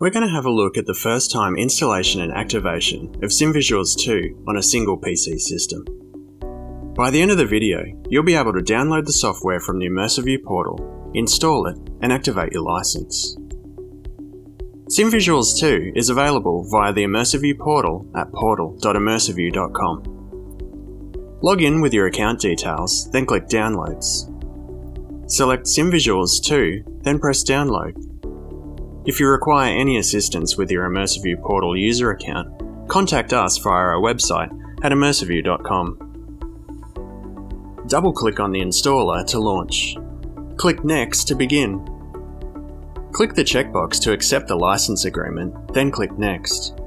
We're going to have a look at the first time installation and activation of SimVisuals 2 on a single PC system. By the end of the video, you'll be able to download the software from the ImmersaView portal, install it, and activate your license. SimVisuals 2 is available via the ImmersaView portal at portal.immersaview.com. Log in with your account details, then click Downloads. Select SimVisuals 2, then press Download. If you require any assistance with your ImmersaView portal user account, contact us via our website at immersaview.com. Double click on the installer to launch. Click Next to begin. Click the checkbox to accept the license agreement, then click Next.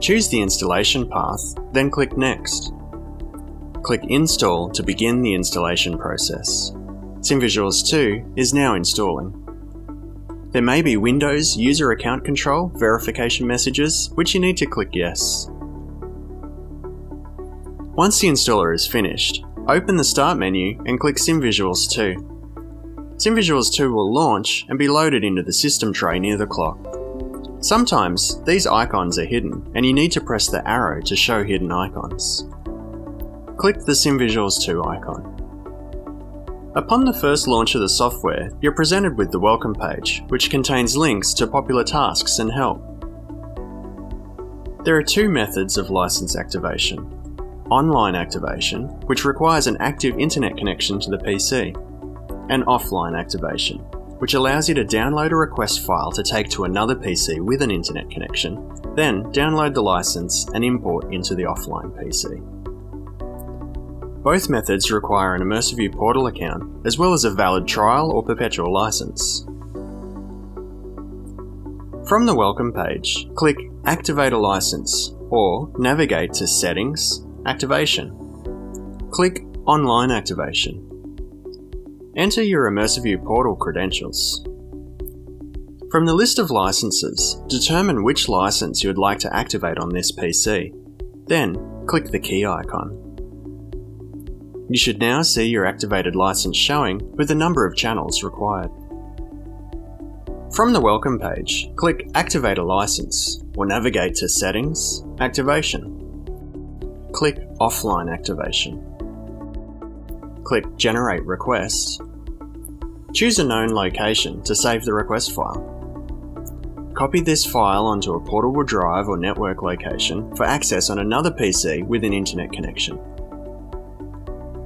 Choose the installation path, then click Next. Click Install to begin the installation process. SimVisuals 2 is now installing. There may be Windows user account control verification messages, which you need to click Yes. Once the installer is finished, open the Start menu and click SimVisuals 2. SimVisuals 2 will launch and be loaded into the system tray near the clock. Sometimes these icons are hidden and you need to press the arrow to show hidden icons. Click the SimVisuals 2 icon. Upon the first launch of the software, you're presented with the welcome page, which contains links to popular tasks and help. There are two methods of license activation. Online activation, which requires an active internet connection to the PC, and offline activation, which allows you to download a request file to take to another PC with an internet connection, then download the license and import into the offline PC. Both methods require an ImmersaView portal account, as well as a valid trial or perpetual license. From the welcome page, click Activate a license or navigate to Settings, Activation. Click Online Activation. Enter your ImmersaView portal credentials. From the list of licenses, determine which license you would like to activate on this PC. Then, click the key icon. You should now see your activated license showing with the number of channels required. From the Welcome page, click Activate a license or navigate to Settings, Activation. Click Offline Activation. Click Generate Request Choose a known location to save the request file. Copy this file onto a portable drive or network location for access on another PC with an internet connection.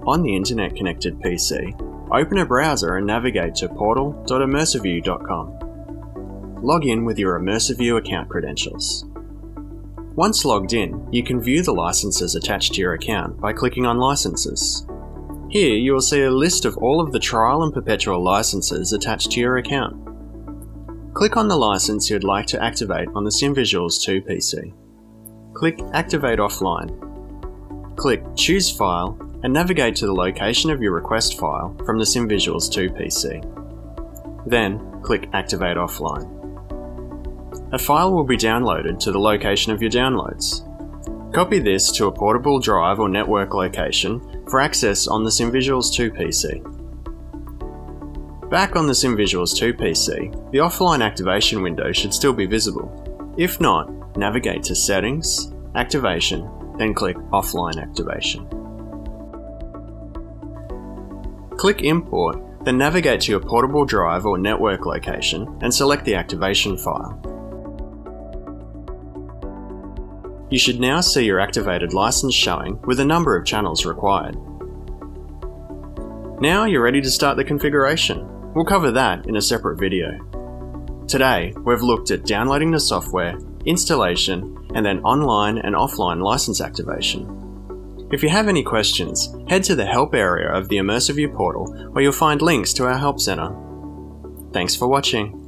On the internet connected PC, open a browser and navigate to portal.immersaview.com. Log in with your ImmersaView account credentials. Once logged in, you can view the licenses attached to your account by clicking on Licenses. Here you will see a list of all of the trial and perpetual licenses attached to your account. Click on the license you'd like to activate on the SimVisuals 2 PC. Click Activate Offline. Click Choose File and navigate to the location of your request file from the SimVisuals 2 PC. Then click Activate Offline. A file will be downloaded to the location of your downloads. Copy this to a portable drive or network location for access on the SimVisuals 2 PC. Back on the SimVisuals 2 PC, the offline activation window should still be visible. If not, navigate to Settings, Activation, then click Offline Activation. Click Import, then navigate to your portable drive or network location and select the activation file. You should now see your activated license showing with a number of channels required. Now you're ready to start the configuration. We'll cover that in a separate video. Today, we've looked at downloading the software, installation, and then online and offline license activation. If you have any questions, head to the help area of the ImmersaView portal where you'll find links to our help center. Thanks for watching.